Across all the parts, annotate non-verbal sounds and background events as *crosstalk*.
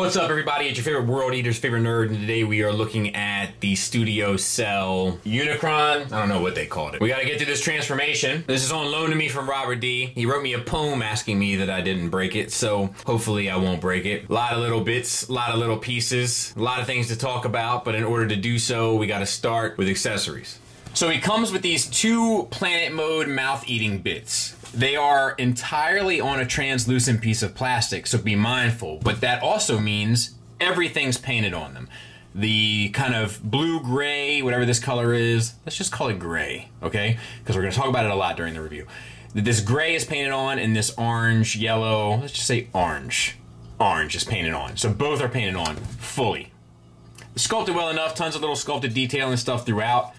What's up, everybody? It's your favorite world eater's favorite nerd, and today we are looking at the Studio Cell Unicron. I don't know what they called it. We gotta get through this transformation. This is on loan to me from Robert D. He wrote me a poem asking me that I didn't break it, so hopefully I won't break it. A lot of little bits, a lot of little pieces, a lot of things to talk about, but in order to do so, we gotta start with accessories. So he comes with these two planet mode mouth eating bits. They are entirely on a translucent piece of plastic, so be mindful. But that also means everything's painted on them. The kind of blue gray, whatever this color is, let's just call it gray, okay? Because we're going to talk about it a lot during the review. This gray is painted on, and this orange, yellow, let's just say orange. Orange is painted on. So both are painted on fully. Sculpted well enough, tons of little sculpted detail and stuff throughout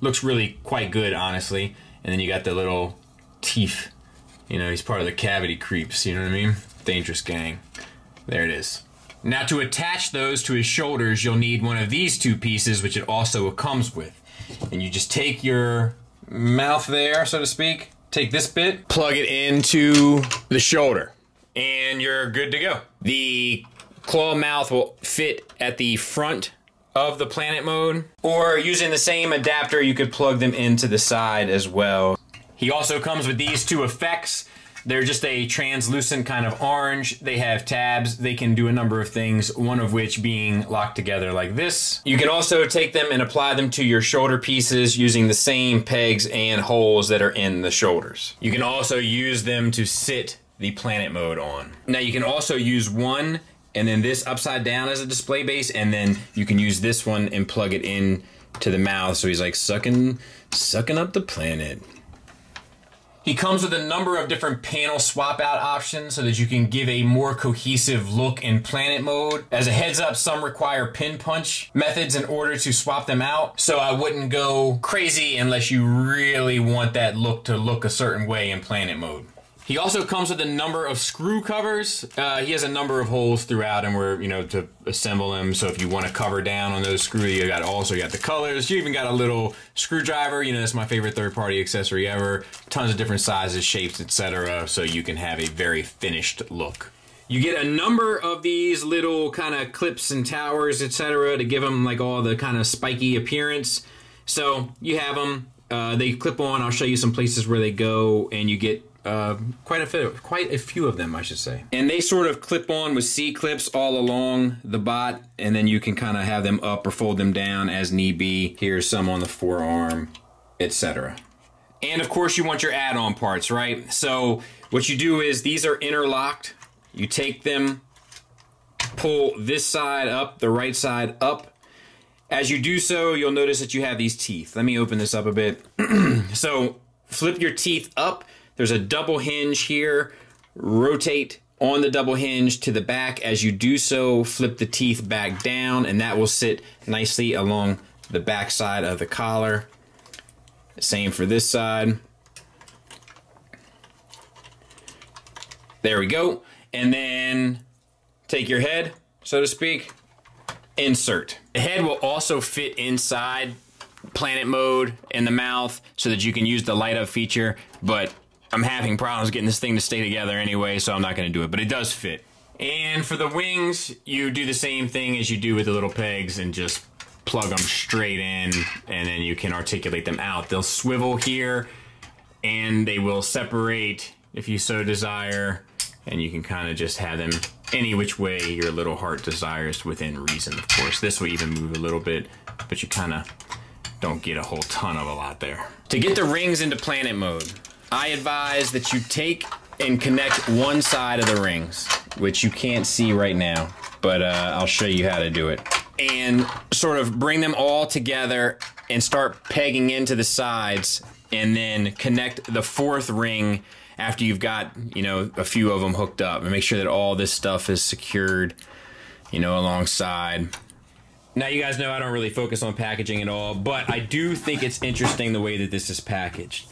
looks really quite good, honestly. And then you got the little teeth. You know, he's part of the cavity creeps, you know what I mean? Dangerous gang. There it is. Now to attach those to his shoulders, you'll need one of these two pieces, which it also comes with. And you just take your mouth there, so to speak, take this bit, plug it into the shoulder, and you're good to go. The claw mouth will fit at the front of the planet mode, or using the same adapter, you could plug them into the side as well. He also comes with these two effects. They're just a translucent kind of orange. They have tabs. They can do a number of things, one of which being locked together like this. You can also take them and apply them to your shoulder pieces using the same pegs and holes that are in the shoulders. You can also use them to sit the planet mode on. Now you can also use one and then this upside down as a display base, and then you can use this one and plug it in to the mouth. So he's like sucking, sucking up the planet. He comes with a number of different panel swap out options so that you can give a more cohesive look in planet mode. As a heads up, some require pin punch methods in order to swap them out. So I wouldn't go crazy unless you really want that look to look a certain way in planet mode. He also comes with a number of screw covers. Uh, he has a number of holes throughout and where, you know, to assemble them. So if you want to cover down on those screws, you got also you got the colors. You even got a little screwdriver. You know, that's my favorite third party accessory ever. Tons of different sizes, shapes, etc. So you can have a very finished look. You get a number of these little kind of clips and towers, etc. to give them like all the kind of spiky appearance. So you have them. Uh, they clip on. I'll show you some places where they go and you get uh, quite a few, quite a few of them, I should say. And they sort of clip on with C clips all along the bot, and then you can kind of have them up or fold them down as need be. Here's some on the forearm, etc. And of course, you want your add-on parts, right? So what you do is these are interlocked. You take them, pull this side up, the right side up. As you do so, you'll notice that you have these teeth. Let me open this up a bit. *clears throat* so flip your teeth up there's a double hinge here. Rotate on the double hinge to the back. As you do so, flip the teeth back down and that will sit nicely along the back side of the collar. Same for this side. There we go. And then take your head, so to speak, insert. The head will also fit inside planet mode in the mouth so that you can use the light up feature, but I'm having problems getting this thing to stay together anyway, so I'm not going to do it, but it does fit. And for the wings, you do the same thing as you do with the little pegs and just plug them straight in and then you can articulate them out. They'll swivel here and they will separate if you so desire and you can kind of just have them any which way your little heart desires within reason, of course. This will even move a little bit, but you kind of don't get a whole ton of a lot there. To get the rings into planet mode, I advise that you take and connect one side of the rings, which you can't see right now, but uh, I'll show you how to do it. And sort of bring them all together and start pegging into the sides and then connect the fourth ring after you've got, you know, a few of them hooked up and make sure that all this stuff is secured, you know, alongside. Now you guys know I don't really focus on packaging at all, but I do think it's interesting the way that this is packaged.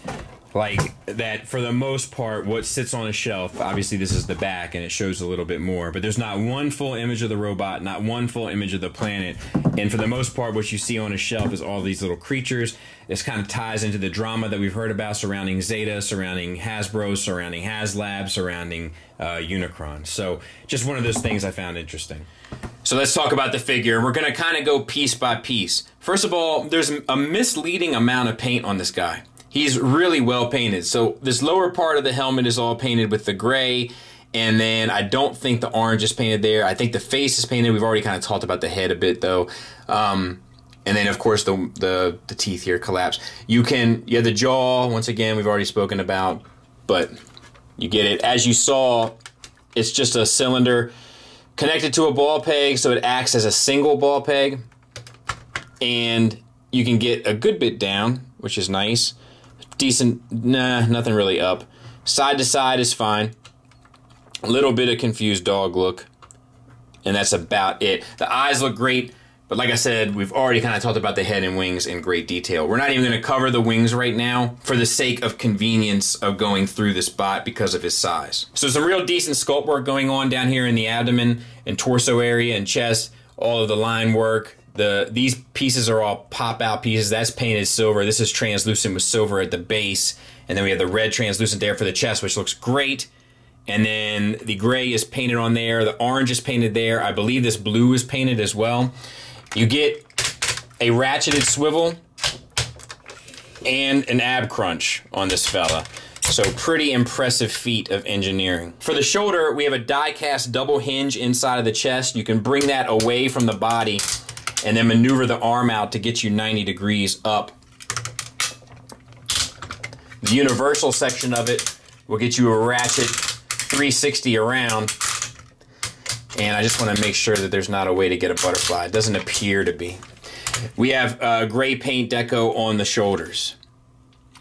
Like that for the most part what sits on a shelf obviously this is the back and it shows a little bit more but there's not one full image of the robot not one full image of the planet and for the most part what you see on a shelf is all these little creatures this kind of ties into the drama that we've heard about surrounding zeta surrounding hasbro surrounding haslab surrounding uh, unicron so just one of those things i found interesting so let's talk about the figure. We're going to kind of go piece by piece. First of all, there's a misleading amount of paint on this guy. He's really well painted. So this lower part of the helmet is all painted with the gray. And then I don't think the orange is painted there. I think the face is painted. We've already kind of talked about the head a bit though. Um, and then of course the, the, the teeth here collapse. You can, yeah, the jaw, once again, we've already spoken about, but you get it. As you saw, it's just a cylinder connected to a ball peg, so it acts as a single ball peg. And you can get a good bit down, which is nice decent, nah, nothing really up. Side to side is fine. A little bit of confused dog look. And that's about it. The eyes look great, but like I said, we've already kind of talked about the head and wings in great detail. We're not even going to cover the wings right now for the sake of convenience of going through this bot because of his size. So some real decent sculpt work going on down here in the abdomen and torso area and chest. All of the line work, the these pieces are all pop out pieces. That's painted silver. This is translucent with silver at the base, and then we have the red translucent there for the chest, which looks great. And then the gray is painted on there. The orange is painted there. I believe this blue is painted as well. You get a ratcheted swivel and an ab crunch on this fella. So pretty impressive feat of engineering. For the shoulder, we have a die cast double hinge inside of the chest. You can bring that away from the body and then maneuver the arm out to get you 90 degrees up. The universal section of it will get you a ratchet 360 around. And I just want to make sure that there's not a way to get a butterfly. It doesn't appear to be. We have uh, gray paint deco on the shoulders.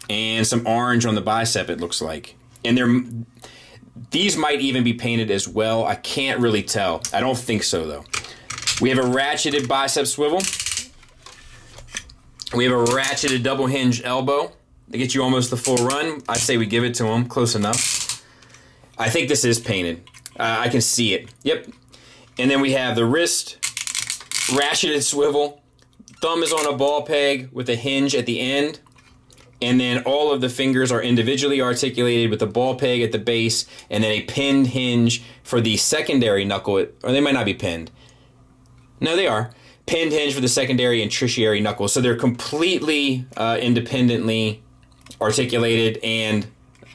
And some orange on the bicep, it looks like. And they're, these might even be painted as well. I can't really tell. I don't think so, though. We have a ratcheted bicep swivel. We have a ratcheted double hinge elbow to get you almost the full run. I say we give it to him, close enough. I think this is painted. Uh, I can see it. Yep. And then we have the wrist, ratcheted swivel. Thumb is on a ball peg with a hinge at the end. And then all of the fingers are individually articulated with a ball peg at the base and then a pinned hinge for the secondary knuckle, or they might not be pinned. No, they are. Pinned hinge for the secondary and tertiary knuckles. So they're completely uh, independently articulated and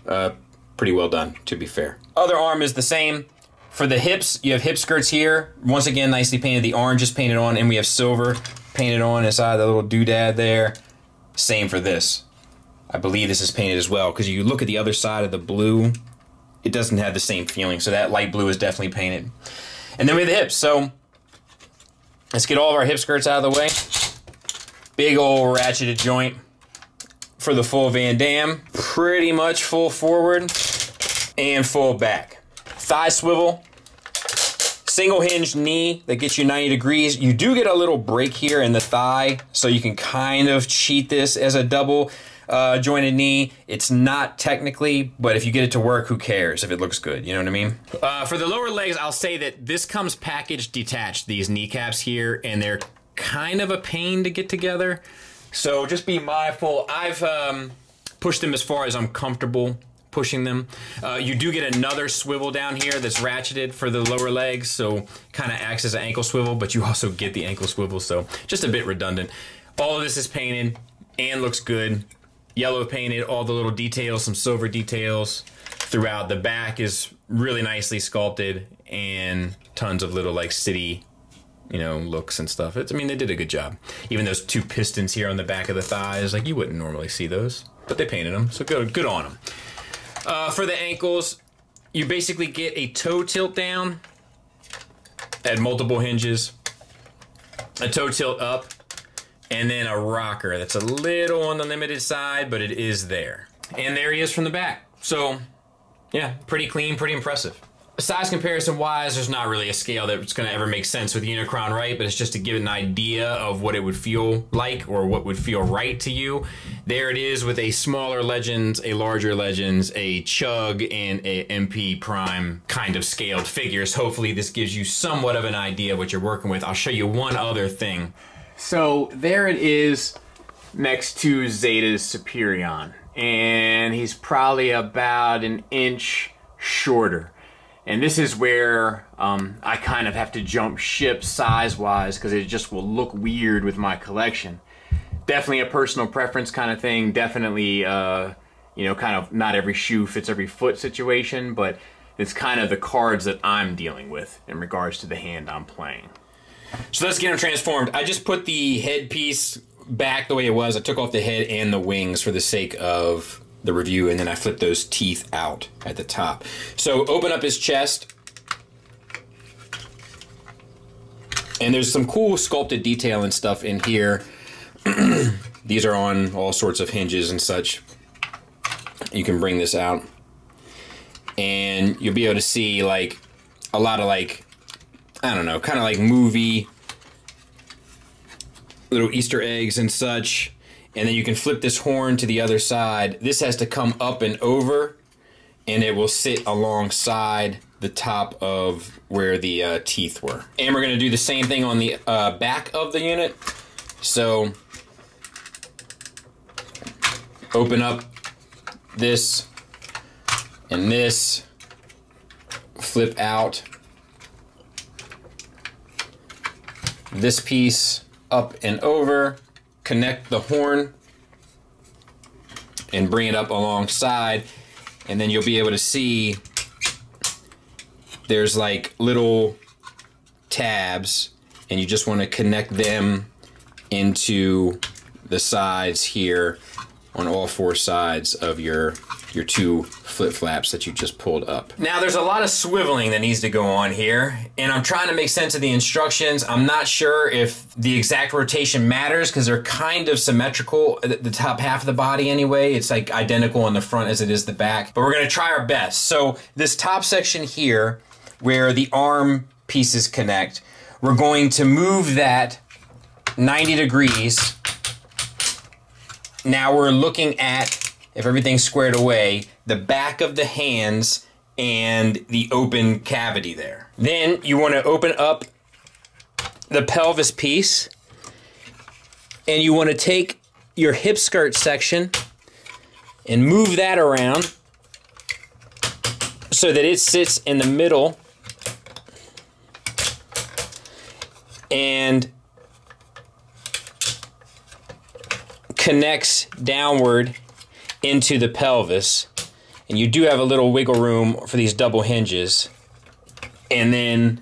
uh, pretty well done, to be fair. Other arm is the same. For the hips, you have hip skirts here. Once again, nicely painted. The orange is painted on, and we have silver painted on inside the little doodad there. Same for this. I believe this is painted as well, because you look at the other side of the blue, it doesn't have the same feeling. So that light blue is definitely painted. And then we have the hips. So Let's get all of our hip skirts out of the way. Big old ratcheted joint for the full Van Damme. Pretty much full forward and full back. Thigh swivel. Single hinge knee that gets you 90 degrees. You do get a little break here in the thigh, so you can kind of cheat this as a double uh, joint jointed knee. It's not technically, but if you get it to work, who cares if it looks good? You know what I mean? Uh, for the lower legs, I'll say that this comes packaged detached, these kneecaps here, and they're kind of a pain to get together. So just be mindful. I've um, pushed them as far as I'm comfortable pushing them. Uh, you do get another swivel down here that's ratcheted for the lower legs, so kind of acts as an ankle swivel, but you also get the ankle swivel, so just a bit redundant. All of this is painted and looks good yellow painted, all the little details, some silver details throughout. The back is really nicely sculpted and tons of little like city, you know, looks and stuff. It's, I mean, they did a good job. Even those two pistons here on the back of the thighs, like you wouldn't normally see those, but they painted them, so good, good on them. Uh, for the ankles, you basically get a toe tilt down at multiple hinges, a toe tilt up, and then a rocker that's a little on the limited side, but it is there. And there he is from the back. So, yeah, pretty clean, pretty impressive. size comparison wise, there's not really a scale that's going to ever make sense with Unicron, right? But it's just to give an idea of what it would feel like or what would feel right to you. There it is with a smaller Legends, a larger Legends, a Chug, and a MP Prime kind of scaled figures. Hopefully, this gives you somewhat of an idea of what you're working with. I'll show you one other thing. So there it is next to Zeta's Superion. And he's probably about an inch shorter. And this is where um, I kind of have to jump ship size-wise because it just will look weird with my collection. Definitely a personal preference kind of thing. Definitely, uh, you know, kind of not every shoe fits every foot situation, but it's kind of the cards that I'm dealing with in regards to the hand I'm playing. So get him transformed. I just put the headpiece back the way it was. I took off the head and the wings for the sake of the review, and then I flipped those teeth out at the top. So open up his chest. And there's some cool sculpted detail and stuff in here. *clears throat* These are on all sorts of hinges and such. You can bring this out. And you'll be able to see like a lot of like, I don't know, kind of like movie little Easter eggs and such and then you can flip this horn to the other side. This has to come up and over, and it will sit alongside the top of where the uh, teeth were. And we're gonna do the same thing on the uh, back of the unit. So open up this and this, flip out this piece up and over, connect the horn and bring it up alongside and then you'll be able to see there's like little tabs and you just want to connect them into the sides here on all four sides of your your two flip flaps that you just pulled up. Now there's a lot of swiveling that needs to go on here and I'm trying to make sense of the instructions. I'm not sure if the exact rotation matters because they're kind of symmetrical uh, the top half of the body anyway. It's like identical on the front as it is the back, but we're gonna try our best. So this top section here where the arm pieces connect, we're going to move that 90 degrees. Now we're looking at if everything's squared away, the back of the hands and the open cavity there. Then you want to open up the pelvis piece and you want to take your hip skirt section and move that around so that it sits in the middle and connects downward into the pelvis. And you do have a little wiggle room for these double hinges. And then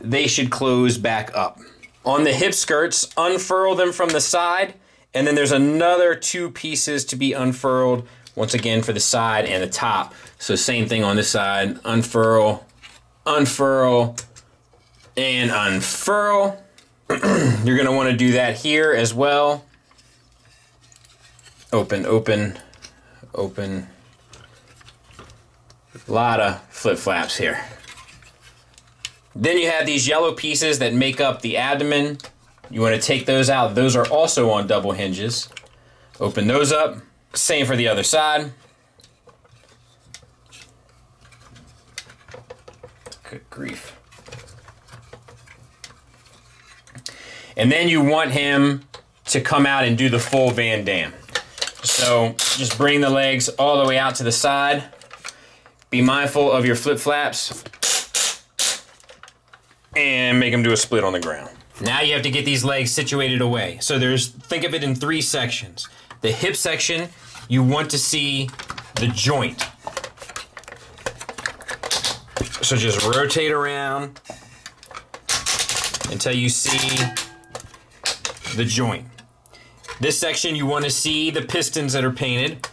they should close back up. On the hip skirts, unfurl them from the side. And then there's another two pieces to be unfurled, once again for the side and the top. So same thing on this side, unfurl, unfurl, and unfurl. *clears throat* You're gonna wanna do that here as well. Open, open, open. A lot of flip flaps here. Then you have these yellow pieces that make up the abdomen. You want to take those out. Those are also on double hinges. Open those up. Same for the other side. Good grief. And then you want him to come out and do the full Van Damme. So just bring the legs all the way out to the side. Be mindful of your flip flaps and make them do a split on the ground. Now you have to get these legs situated away. So there's, think of it in three sections. The hip section, you want to see the joint. So just rotate around until you see the joint. This section, you want to see the pistons that are painted.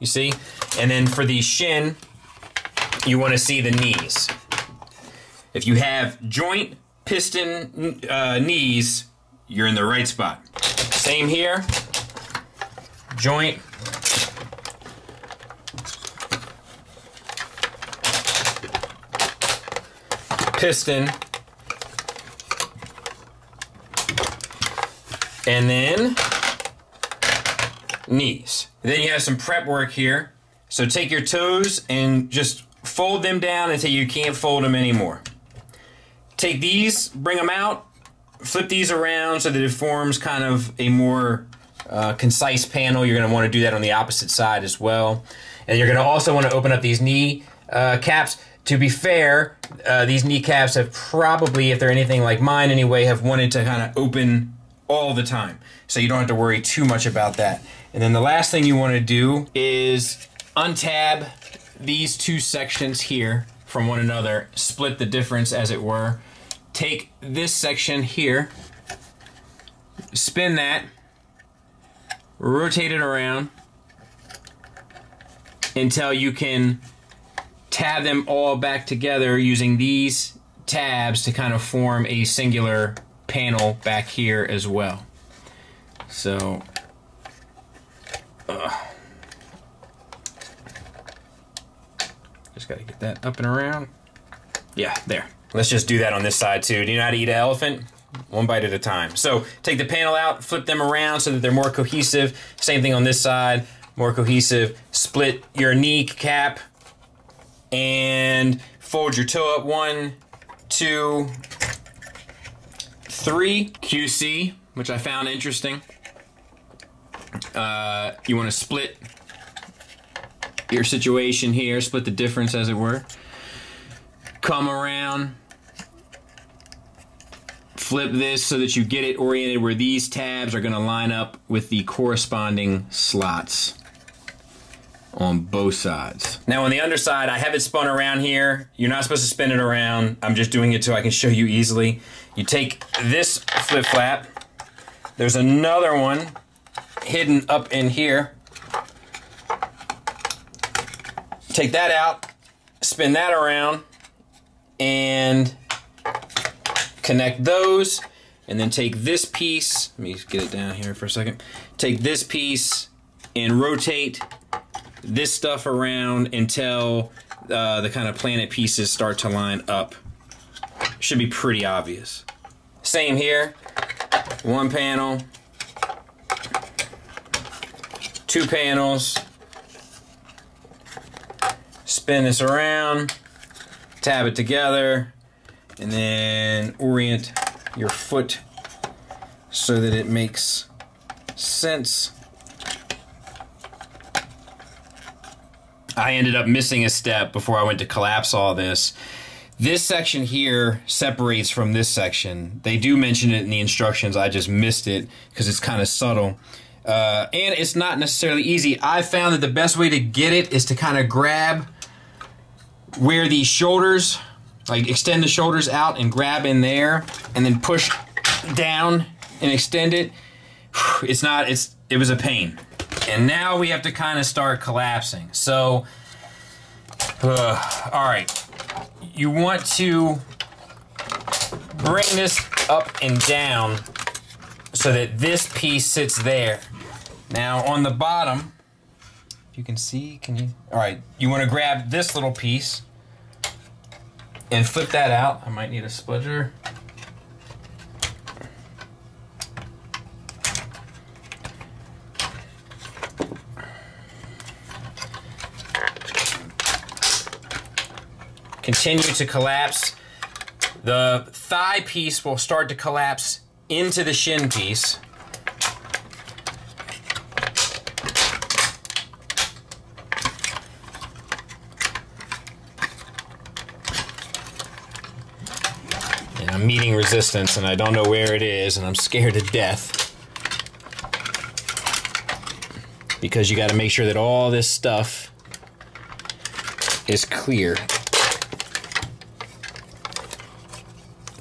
You see? And then for the shin, you want to see the knees. If you have joint, piston, uh, knees, you're in the right spot. Same here. Joint. piston, and then knees. Then you have some prep work here. So take your toes and just fold them down until you can't fold them anymore. Take these, bring them out, flip these around so that it forms kind of a more uh, concise panel. You're going to want to do that on the opposite side as well. And you're going to also want to open up these knee uh, caps. To be fair, uh, these kneecaps have probably, if they're anything like mine anyway, have wanted to kind of open all the time. So you don't have to worry too much about that. And then the last thing you want to do is untab these two sections here from one another, split the difference as it were. Take this section here, spin that, rotate it around until you can tab them all back together using these tabs to kind of form a singular panel back here as well. So, just got to get that up and around. Yeah, there. Let's just do that on this side too. Do you know how to eat an elephant? One bite at a time. So take the panel out, flip them around so that they're more cohesive. Same thing on this side, more cohesive. Split your knee cap and fold your toe up one, two, three. QC, which I found interesting. Uh, you want to split your situation here, split the difference as it were. Come around, flip this so that you get it oriented where these tabs are going to line up with the corresponding slots on both sides. Now on the underside, I have it spun around here. You're not supposed to spin it around. I'm just doing it so I can show you easily. You take this flip flap. There's another one hidden up in here. Take that out, spin that around, and connect those. And then take this piece, let me get it down here for a second. Take this piece and rotate this stuff around until uh, the kind of planet pieces start to line up. Should be pretty obvious. Same here. One panel, two panels, spin this around, tab it together, and then orient your foot so that it makes sense. I ended up missing a step before I went to collapse all this. This section here separates from this section. They do mention it in the instructions. I just missed it because it's kind of subtle. Uh, and it's not necessarily easy. I found that the best way to get it is to kind of grab where the shoulders, like extend the shoulders out and grab in there and then push down and extend it. *sighs* It's not, it's, it was a pain. And now we have to kind of start collapsing. So, uh, all right. You want to bring this up and down so that this piece sits there. Now on the bottom, if you can see, can you? All right, you want to grab this little piece and flip that out. I might need a spudger. continue to collapse. The thigh piece will start to collapse into the shin piece. And I'm meeting resistance and I don't know where it is and I'm scared to death. Because you got to make sure that all this stuff is clear.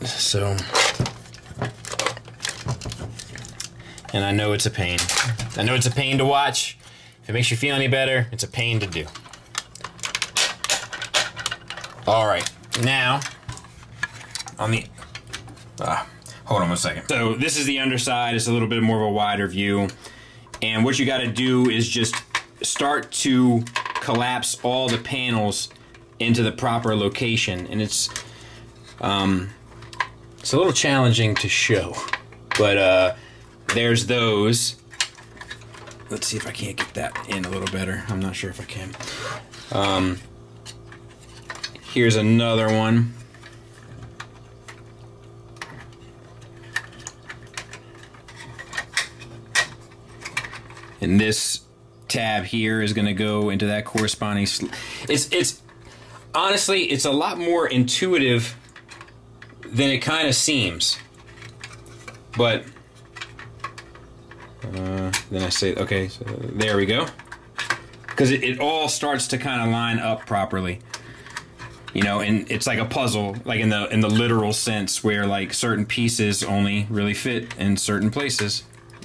So, and I know it's a pain. I know it's a pain to watch. If it makes you feel any better, it's a pain to do. All right, now on the, uh, hold on one second. So this is the underside. It's a little bit more of a wider view. And what you got to do is just start to collapse all the panels into the proper location. And it's Um, it's a little challenging to show, but uh, there's those. Let's see if I can't get that in a little better. I'm not sure if I can. Um, here's another one. And this tab here is going to go into that corresponding. it's it's honestly it's a lot more intuitive than it kind of seems. But uh, then I say, okay, so there we go. Because it, it all starts to kind of line up properly. You know, and it's like a puzzle, like in the in the literal sense, where like certain pieces only really fit in certain places,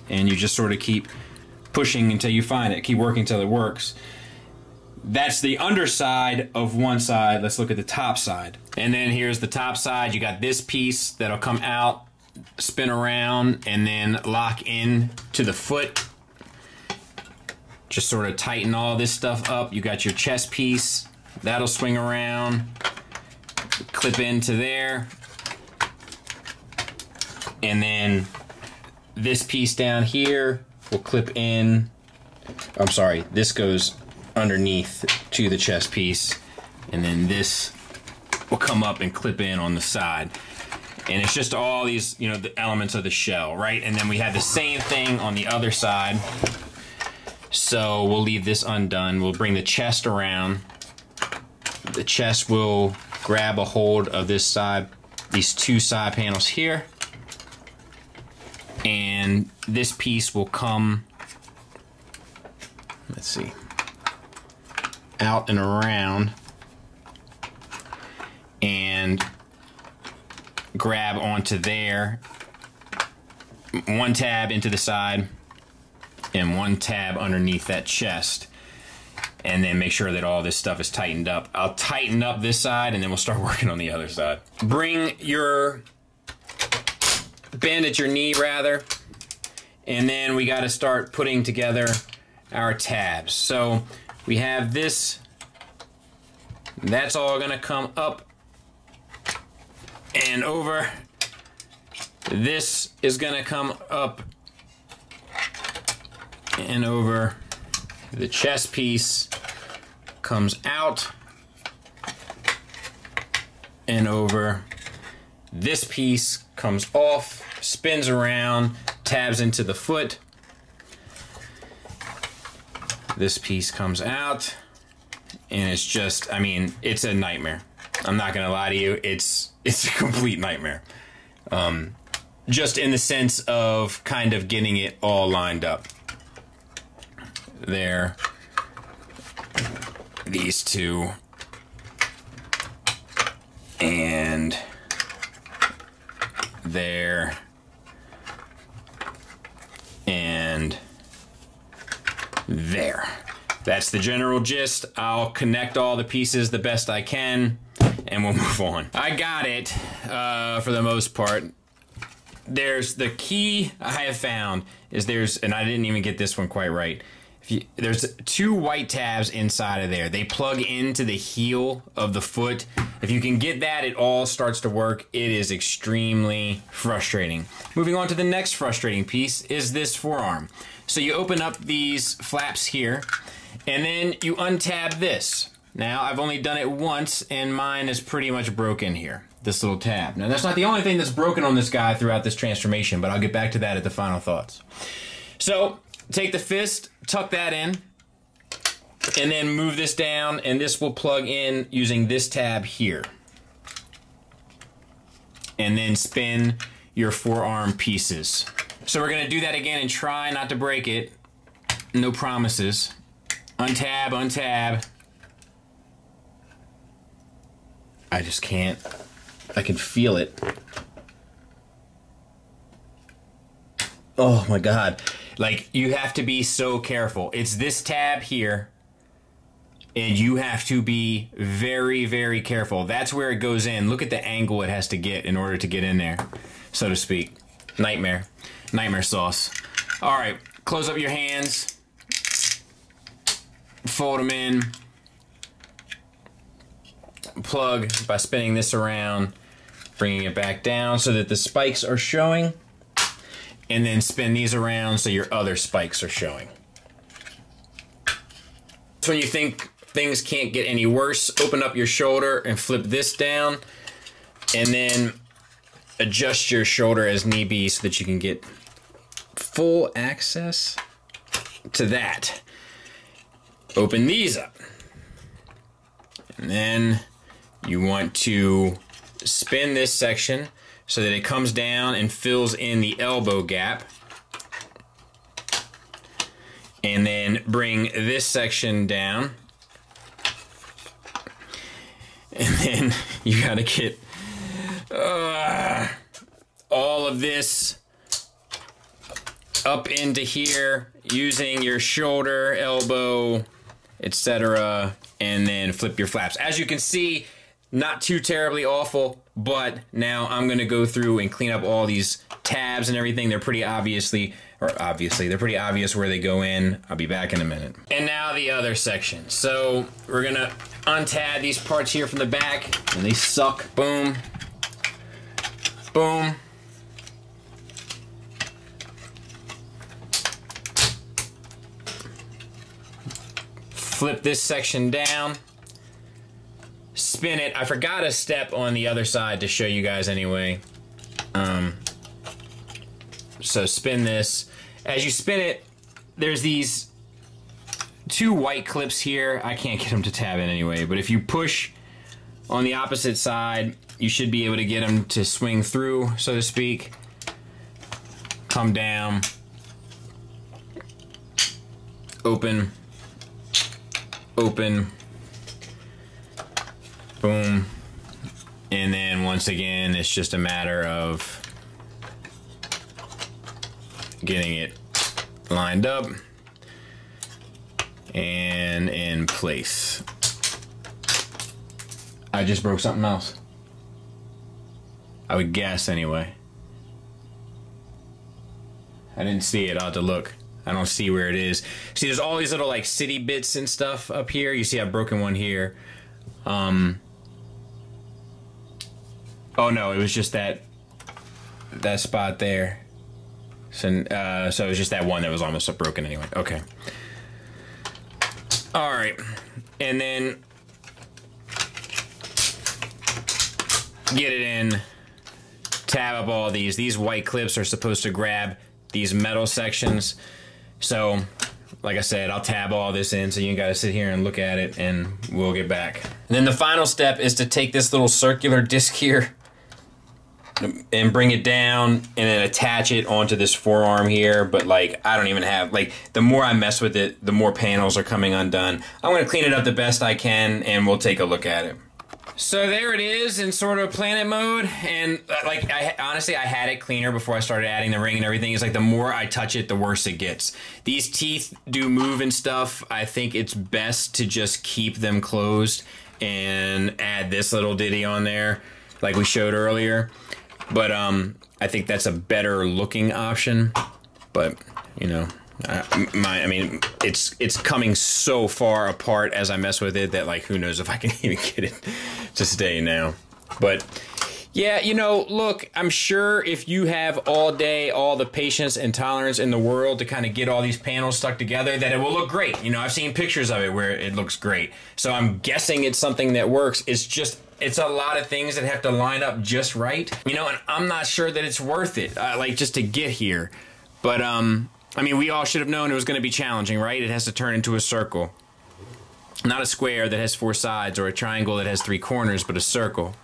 and you just sort of keep pushing until you find it, keep working until it works. That's the underside of one side. Let's look at the top side. And then here's the top side. You got this piece that'll come out, spin around, and then lock in to the foot. Just sort of tighten all this stuff up. You got your chest piece. That'll swing around, clip into there. And then this piece down here will clip in. I'm sorry, this goes underneath to the chest piece, and then this will come up and clip in on the side. And it's just all these, you know, the elements of the shell, right? And then we have the same thing on the other side. So we'll leave this undone. We'll bring the chest around. The chest will grab a hold of this side, these two side panels here. And this piece will come, let's see, out and around and grab onto there. One tab into the side and one tab underneath that chest. And then make sure that all this stuff is tightened up. I'll tighten up this side and then we'll start *laughs* working on the other side. Bring your bend at your knee rather. And then we got to start putting together our tabs. So we have this. That's all going to come up and over. This is going to come up and over. The chest piece comes out and over. This piece comes off, spins around, tabs into the foot. This piece comes out, and it's just, I mean, it's a nightmare. I'm not gonna lie to you, it's it's a complete nightmare. Um, just in the sense of kind of getting it all lined up. There, these two, and there, and there. That's the general gist. I'll connect all the pieces the best I can and we'll *laughs* move on. I got it uh, for the most part. There's the key I have found is there's, and I didn't even get this one quite right. You, there's two white tabs inside of there. They plug into the heel of the foot. If you can get that, it all starts to work. It is extremely frustrating. Moving on to the next frustrating piece is this forearm. So you open up these flaps here, and then you untab this. Now, I've only done it once, and mine is pretty much broken here, this little tab. Now, that's not the only thing that's broken on this guy throughout this transformation, but I'll get back to that at the final thoughts. So, take the fist, tuck that in, and then move this down, and this will plug in using this tab here. And then spin your forearm pieces. So we're gonna do that again and try not to break it. No promises. Untab, untab, I just can't. I can feel it. Oh my god. Like, you have to be so careful. It's this tab here, and you have to be very, very careful. That's where it goes in. Look at the angle it has to get in order to get in there, so to speak. Nightmare. Nightmare sauce. All right, close up your hands. Fold them in plug by spinning this around bringing it back down so that the spikes are showing, and then spin these around so your other spikes are showing. So when you think things can't get any worse, open up your shoulder and flip this down, and then adjust your shoulder as need be so that you can get full access to that. Open these up. And then you want to spin this section so that it comes down and fills in the elbow gap. And then bring this section down. And then *laughs* you gotta get uh, all of this up into here using your shoulder, elbow, etc. And then flip your flaps. As you can see, not too terribly awful, but now I'm gonna go through and clean up all these tabs and everything. They're pretty obviously, or obviously, they're pretty obvious where they go in. I'll be back in a minute. And now the other section. So we're gonna untab these parts here from the back, and they suck. Boom. Boom. Flip this section down spin it. I forgot a step on the other side to show you guys anyway. Um, so spin this. As you spin it, there's these two white clips here. I can't get them to tab in anyway, but if you push on the opposite side, you should be able to get them to swing through, so to speak. Come down. Open. Open Boom. And then once again, it's just a matter of getting it lined up and in place. I just broke something else. I would guess anyway. I didn't see it. I'll have to look. I don't see where it is. See, there's all these little like city bits and stuff up here. You see I've broken one here. Um, Oh no, it was just that that spot there. So, uh, so it was just that one that was almost broken anyway. Okay. All right, and then get it in. Tab up all these. These white clips are supposed to grab these metal sections. So, like I said, I'll tab all this in so you gotta sit here and look at it and we'll get back. And then the final step is to take this little circular disc here and bring it down and then attach it onto this forearm here but like I don't even have like the more I mess with it the more panels are coming undone. I'm gonna clean it up the best I can and we'll take a look at it. So there it is in sort of planet mode and uh, like I honestly I had it cleaner before I started adding the ring and everything. It's like the more I touch it the worse it gets. These teeth do move and stuff. I think it's best to just keep them closed and add this little ditty on there like we showed earlier but um, I think that's a better looking option. But you know, I, my I mean, it's it's coming so far apart as I mess with it that like who knows if I can *laughs* even get it to stay now. But yeah, you know, look, I'm sure if you have all day, all the patience and tolerance in the world to kind of get all these panels stuck together, that it will look great. You know, I've seen pictures of it where it looks great. So I'm guessing it's something that works. It's just it's a lot of things that have to line up just right, you know, and I'm not sure that it's worth it, uh, like just to get here. But um, I mean, we all should have known it was going to be challenging, right? It has to turn into a circle, not a square that has four sides or a triangle that has three corners, but a circle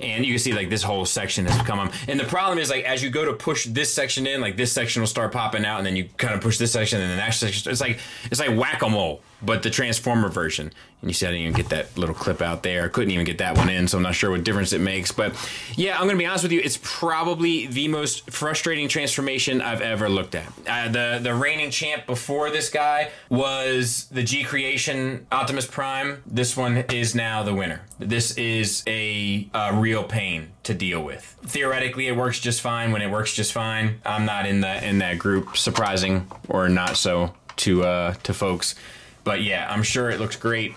and you can see like this whole section has come And the problem is like as you go to push this section in, like this section will start popping out, and then you kind of push this section, and the next section. It's like it's like whack a mole, but the transformer version. And you see I didn't even get that little clip out there. I couldn't even get that one in, so I'm not sure what difference it makes. But yeah, I'm gonna be honest with you. It's probably the most frustrating transformation I've ever looked at. Uh, the the reigning champ before this guy was the G Creation Optimus Prime. This one is now the winner. This is a, a real pain to deal with. Theoretically, it works just fine when it works just fine. I'm not in that in that group, surprising or not so to uh, to folks. But yeah, I'm sure it looks great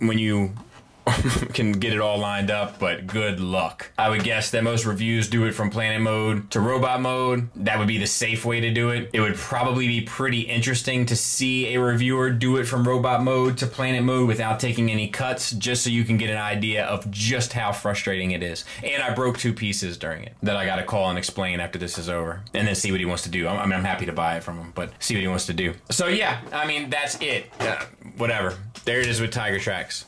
when you *laughs* can get it all lined up, but good luck. I would guess that most reviews do it from planet mode to robot mode. That would be the safe way to do it. It would probably be pretty interesting to see a reviewer do it from robot mode to planet mode without taking any cuts, just so you can get an idea of just how frustrating it is. And I broke two pieces during it that I got to call and explain after this is over, and then see what he wants to do. I mean, I'm happy to buy it from him, but see what he wants to do. So yeah, I mean, that's it. Uh, whatever. There it is with Tiger Tracks.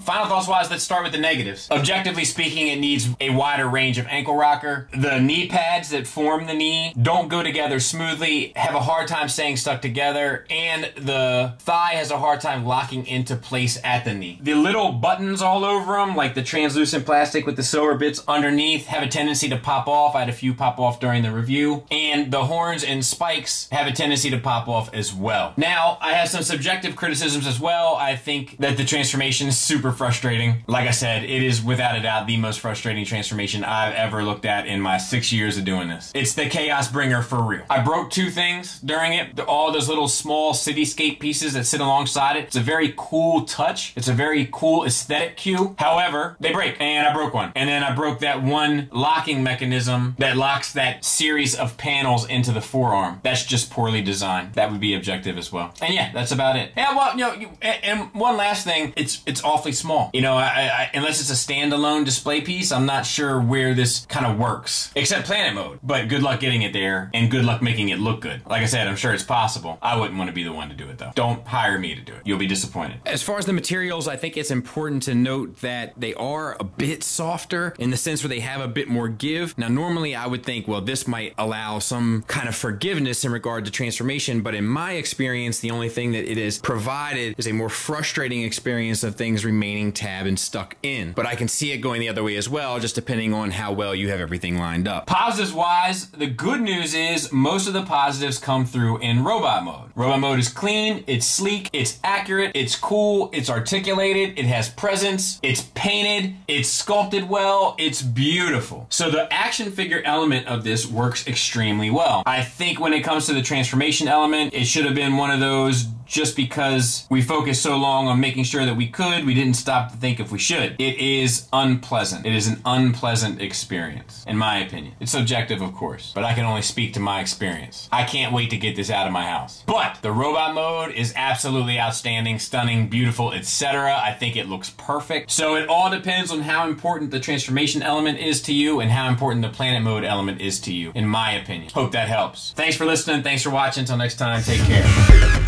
Final thoughts wise, let's start with the negatives. Objectively speaking, it needs a wider range of ankle rocker. The knee pads that form the knee don't go together smoothly, have a hard time staying stuck together, and the thigh has a hard time locking into place at the knee. The little buttons all over them, like the translucent plastic with the silver bits underneath, have a tendency to pop off. I had a few pop off during the review. And the horns and spikes have a tendency to pop off as well. Now, I have some subjective criticisms as well. I think that the transformation is super frustrating. Like I said, it is without a doubt the most frustrating transformation I've ever looked at in my six years of doing this. It's the Chaos Bringer for real. I broke two things during it. All those little small cityscape pieces that sit alongside it. It's a very cool touch. It's a very cool aesthetic cue. However, they break and I broke one. And then I broke that one locking mechanism that locks that series of panels into the forearm. That's just poorly designed. That would be objective as well. And yeah, that's about it. Yeah, well, you know, you, and, and one last thing, it's it's awfully small. You know, I, I, unless it's a standalone display piece, I'm not sure where this kind of works. Except planet mode. But good luck getting it there, and good luck making it look good. Like I said, I'm sure it's possible. I wouldn't want to be the one to do it though. Don't hire me to do it. You'll be disappointed. As far as the materials, I think it's important to note that they are a bit softer in the sense where they have a bit more give. Now, normally I would think, well, this might allow some kind of forgiveness in regard to transformation, but in my experience, the only thing that it has provided is a more frustrating experience of things remaining tab and stuck in. But I can see it going the other way as well, just depending on how well you have everything lined up. Positives wise, the good news is most of the positives come through in robot mode. Robot mode is clean, it's sleek, it's accurate, it's cool, it's articulated, it has presence, it's painted, it's sculpted well, it's beautiful. So the action figure element of this works extremely well. I think when it comes to the transformation element, it should have been one of those just because we focused so long on making sure that we could, we didn't stop to think if we should. It is unpleasant. It is an unpleasant experience, in my opinion. It's subjective, of course, but I can only speak to my experience. I can't wait to get this out of my house. But the robot mode is absolutely outstanding, stunning, beautiful, etc. I think it looks perfect. So it all depends on how important the transformation element is to you and how important the planet mode element is to you, in my opinion. Hope that helps. Thanks for listening. Thanks for watching. Until next time, take care.